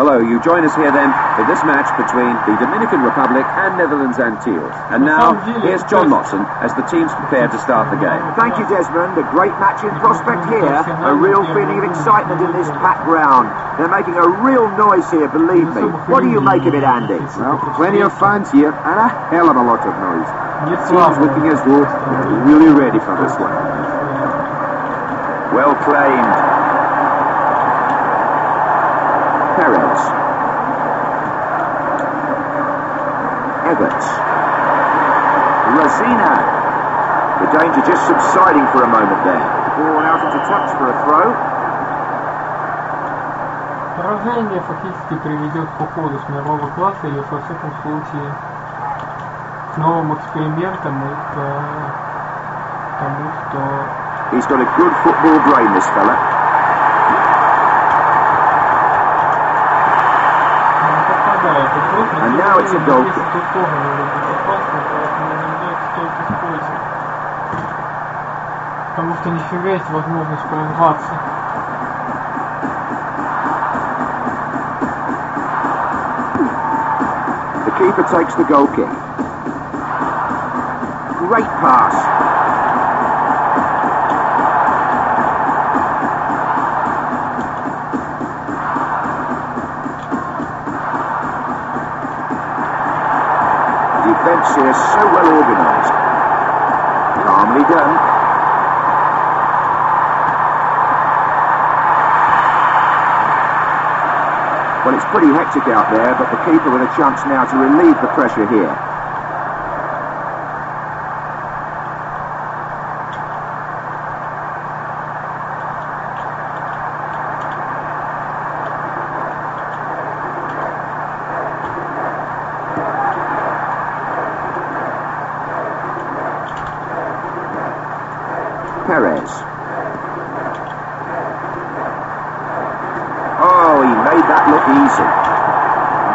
So you join us here then for this match between the Dominican Republic and Netherlands Antilles. And now, here's John Motson as the teams prepare to start the game. Thank you, Desmond. A great match in prospect here. A real feeling of excitement in this packed ground. They're making a real noise here, believe me. What do you make of it, Andy? Well, plenty of fans here and a hell of a lot of noise. It seems looking as though they're really ready for this one. Well claimed. Perez. Everts. Rosina. The danger just subsiding for a moment there. Ball out into touch for a throw. Поражение фактически приведет к уходу с мирового класса или, во всяком случае, к новым экспериментам и к тому, что He's got a good football brain, this fella. And now it's a goal если kick. в ту сторону или безопасно, поэтому нельзя стоит использовать. Потому что не всегда есть возможность прорваться. The keeper takes the goal kick. Great pass. Pretty hectic out there, but the keeper with a chance now to relieve the pressure here. Perez. Oh, he made that look easy.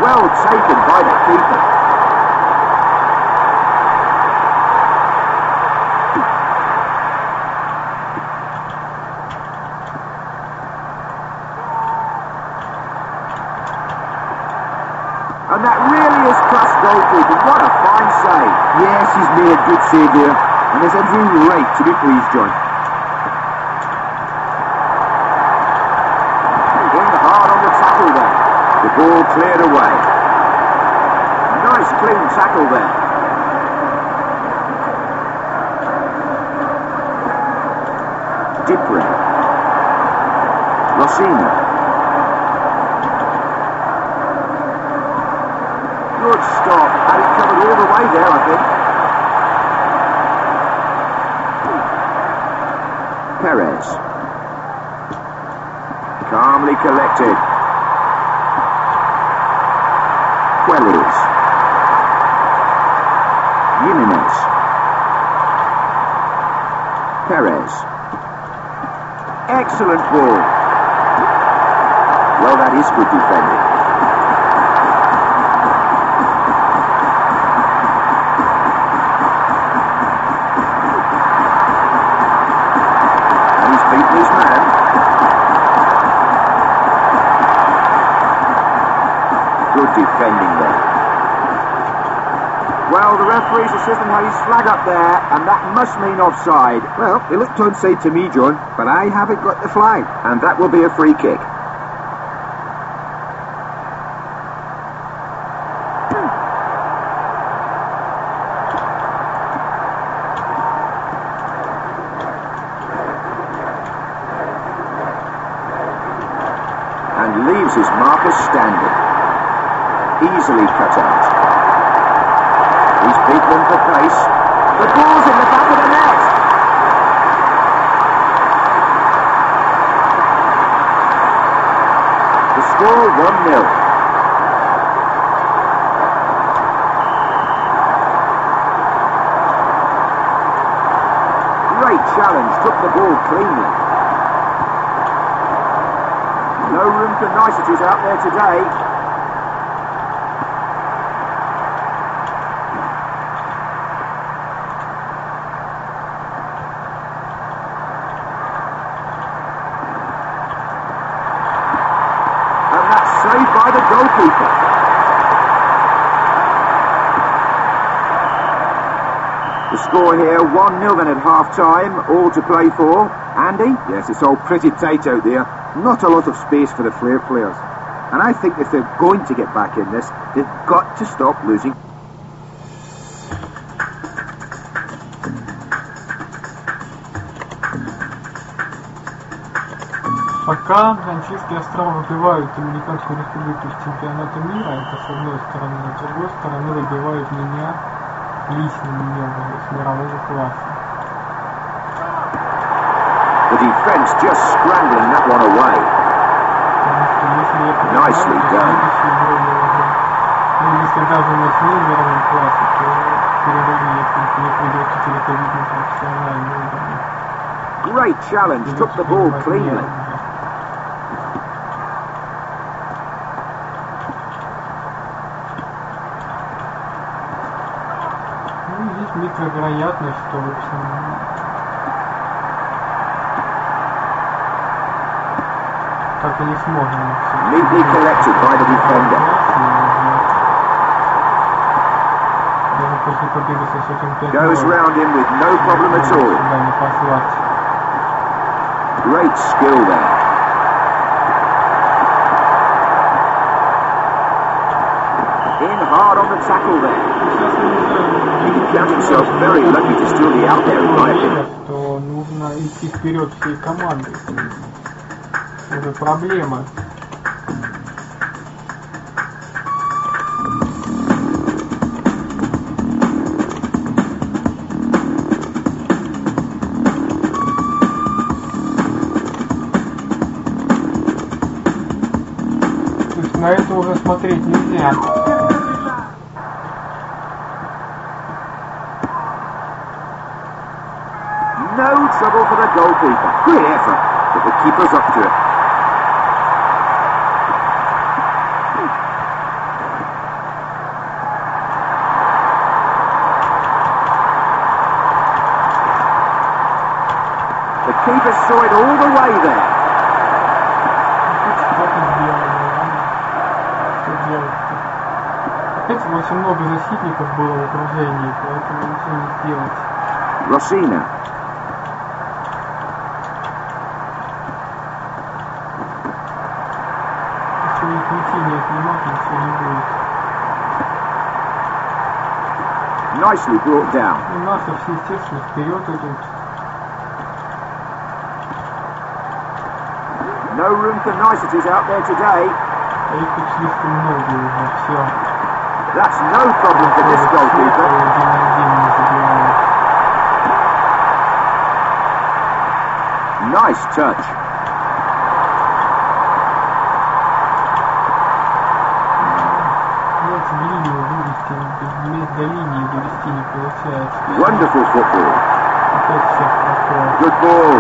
Well taken by the keeper. And that really is class goalkeeping. What a fine save. Yes, he's made a good save there, and there's every right to be pleased, John. In hard on the tackle there. The ball cleared away. Nice clean tackle there. Dipre. Rossini. Good stop. Had it covered all the way there, I think. Perez. Calmly collected. Quellis. Jimenez. Perez. Excellent ball. Well, that is good defending. Defending there. Well, the referee's assistant had his flag up there, and that must mean offside. Well, it looked onside to me, John, but I haven't got the flag. And that will be a free kick. And leaves his marker standing. Easily cut out. He's beaten for pace. The ball's in the back of the net. The score 1-0. Great challenge, took the ball cleanly. No room for niceties out there today. And that's saved by the goal score here, 1-0 then at half-time, all to play for. Andy? Yes, it's all pretty tight out there. Not a lot of space for the flair players. And I think if they're going to get back in this, they've got to stop losing. Пока Гранчинские острова выбивают Доминиканскую республику из чемпионата мира, это с одной стороны, с другой стороны выбивают меня лично меня с мирового класса. The defence just scrambling that one away. Потому что если я Nicely попадаю, то done. следующей игрой я уже... Ну, если даже у нас не в мировом классе, то перерывы, если мне придется переходить на профессиональный уровень. Great challenge, took the ball cleanly. Ну, есть микровероятность, что, в общем, так и не сможем. Neatly collected by the defender. Даже после победы со счетом 5 Goes round him with no problem at all. Сюда не послать. Great skill there. In hard on the tackle there. то нужно идти вперед всей команды. Это проблема. на это уже смотреть нельзя. for the goalkeeper. Good effort, but the keeper's up to it. The keeper saw it all the way there. Как это сделано, ладно? Что делать-то? Опять очень много защитников было в окружении, поэтому ничего не сделать. Rossina. Если их ничего не отнимать, ничего не будет. Nicely brought down. И наши все, естественно, вперед идут. No room for niceties out there today. А их тут слишком много уже, все. That's no problem for this goalkeeper. Один на один не забивают. Nice touch. Wonderful football. Опять все проходит. Good ball.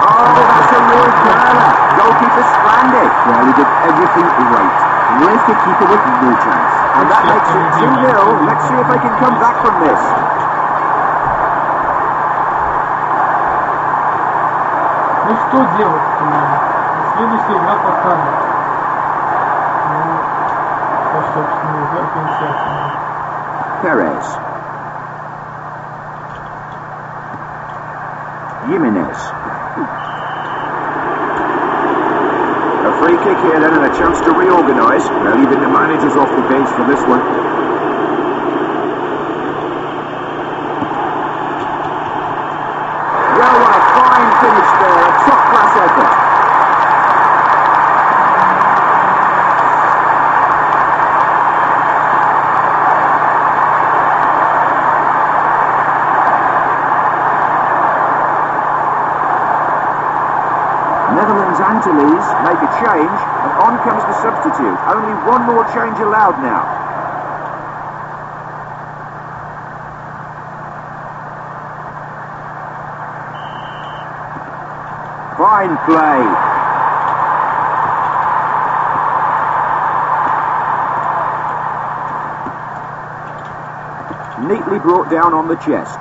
Oh, that's a real corner. Goalkeeper stranded. Well, he did everything right. Left the keeper with no chance. And that makes it 2-0. Let's see if they can come back from this. Ну что делать-то надо? Следующая игра покажет. Ну, Perez. Jimenez. A free kick here then and a chance to reorganise. Well, even the manager's off the bench for this one. Well, what a fine finish there. A top-class effort. Netherlands Antilles make a change, and on comes the substitute. Only one more change allowed now. Fine play. Neatly brought down on the chest.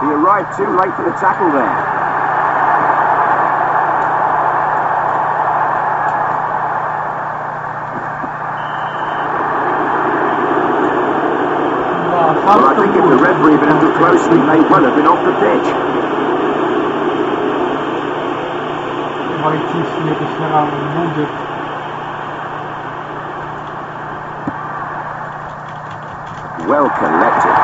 He arrived too late for the tackle there. referee been we may well have been off the pitch. Well collected.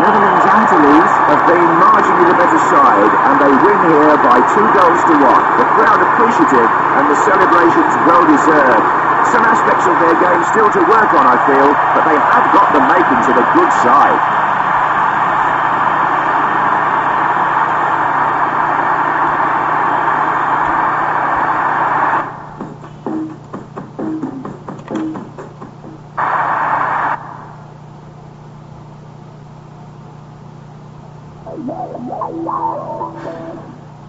Netherlands Antilles have been marginally the better side and they win here by two goals to one. The crowd appreciative and the celebrations well deserved some aspects of their game still to work on, I feel, but they have got the makings of a good side.